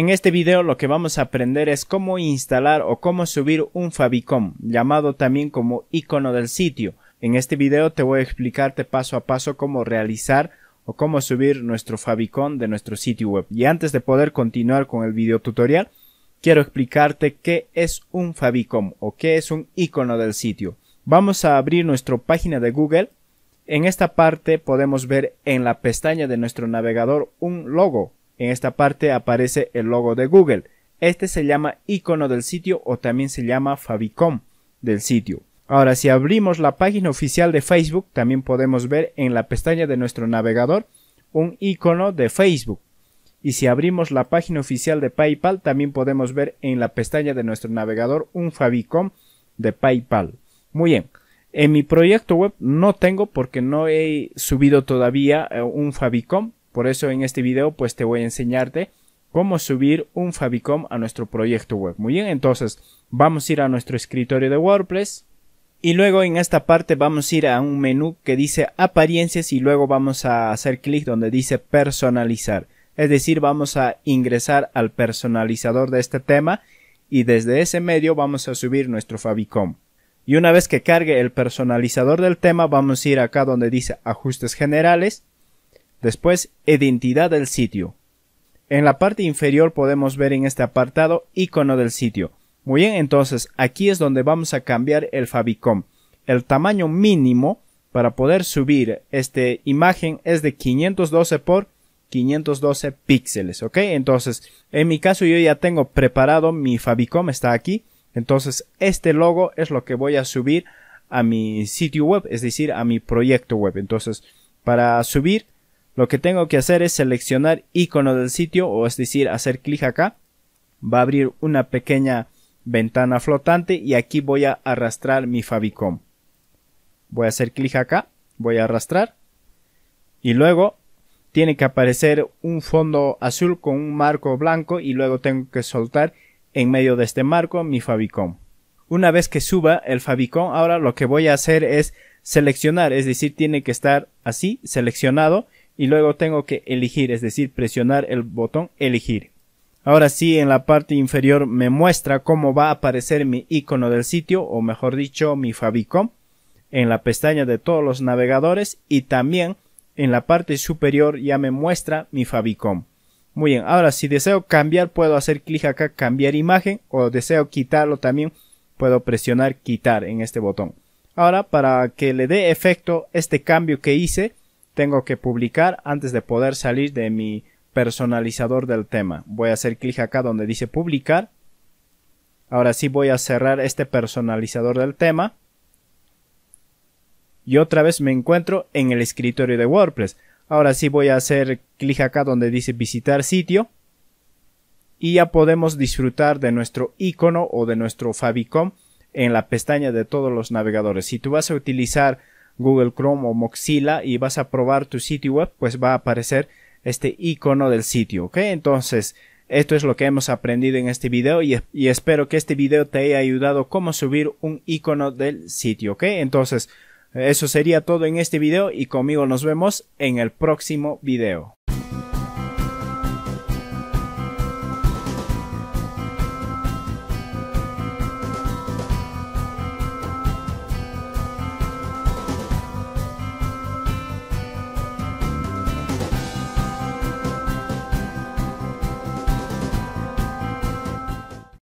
En este video lo que vamos a aprender es cómo instalar o cómo subir un favicon, llamado también como icono del sitio. En este video te voy a explicarte paso a paso cómo realizar o cómo subir nuestro favicon de nuestro sitio web. Y antes de poder continuar con el video tutorial, quiero explicarte qué es un favicon o qué es un icono del sitio. Vamos a abrir nuestra página de Google. En esta parte podemos ver en la pestaña de nuestro navegador un logo en esta parte aparece el logo de Google. Este se llama icono del sitio o también se llama favicon del sitio. Ahora, si abrimos la página oficial de Facebook, también podemos ver en la pestaña de nuestro navegador un icono de Facebook. Y si abrimos la página oficial de PayPal, también podemos ver en la pestaña de nuestro navegador un favicon de PayPal. Muy bien. En mi proyecto web no tengo porque no he subido todavía eh, un favicon, por eso en este video pues te voy a enseñarte cómo subir un favicon a nuestro proyecto web. Muy bien, entonces vamos a ir a nuestro escritorio de WordPress y luego en esta parte vamos a ir a un menú que dice apariencias y luego vamos a hacer clic donde dice personalizar. Es decir, vamos a ingresar al personalizador de este tema y desde ese medio vamos a subir nuestro favicon. Y una vez que cargue el personalizador del tema, vamos a ir acá donde dice ajustes generales Después, identidad del sitio. En la parte inferior podemos ver en este apartado icono del sitio. Muy bien, entonces aquí es donde vamos a cambiar el favicon. El tamaño mínimo para poder subir esta imagen es de 512 por 512 píxeles, ¿ok? Entonces, en mi caso yo ya tengo preparado mi favicon, está aquí. Entonces, este logo es lo que voy a subir a mi sitio web, es decir, a mi proyecto web. Entonces, para subir lo que tengo que hacer es seleccionar icono del sitio o es decir hacer clic acá. Va a abrir una pequeña ventana flotante y aquí voy a arrastrar mi favicon. Voy a hacer clic acá, voy a arrastrar y luego tiene que aparecer un fondo azul con un marco blanco y luego tengo que soltar en medio de este marco mi favicon. Una vez que suba el favicon, ahora lo que voy a hacer es seleccionar, es decir, tiene que estar así, seleccionado y luego tengo que elegir, es decir, presionar el botón elegir. Ahora sí, en la parte inferior me muestra cómo va a aparecer mi icono del sitio, o mejor dicho, mi favicon, en la pestaña de todos los navegadores y también en la parte superior ya me muestra mi favicon. Muy bien, ahora si deseo cambiar puedo hacer clic acá cambiar imagen o deseo quitarlo también puedo presionar quitar en este botón. Ahora para que le dé efecto este cambio que hice tengo que publicar antes de poder salir de mi personalizador del tema. Voy a hacer clic acá donde dice publicar. Ahora sí voy a cerrar este personalizador del tema. Y otra vez me encuentro en el escritorio de WordPress. Ahora sí voy a hacer clic acá donde dice visitar sitio. Y ya podemos disfrutar de nuestro icono o de nuestro favicon en la pestaña de todos los navegadores. Si tú vas a utilizar Google Chrome o Mozilla y vas a probar tu sitio web, pues va a aparecer este icono del sitio, ¿ok? Entonces, esto es lo que hemos aprendido en este video y, y, espero que este video te haya ayudado cómo subir un icono del sitio, ¿ok? Entonces, eso sería todo en este video y conmigo nos vemos en el próximo video.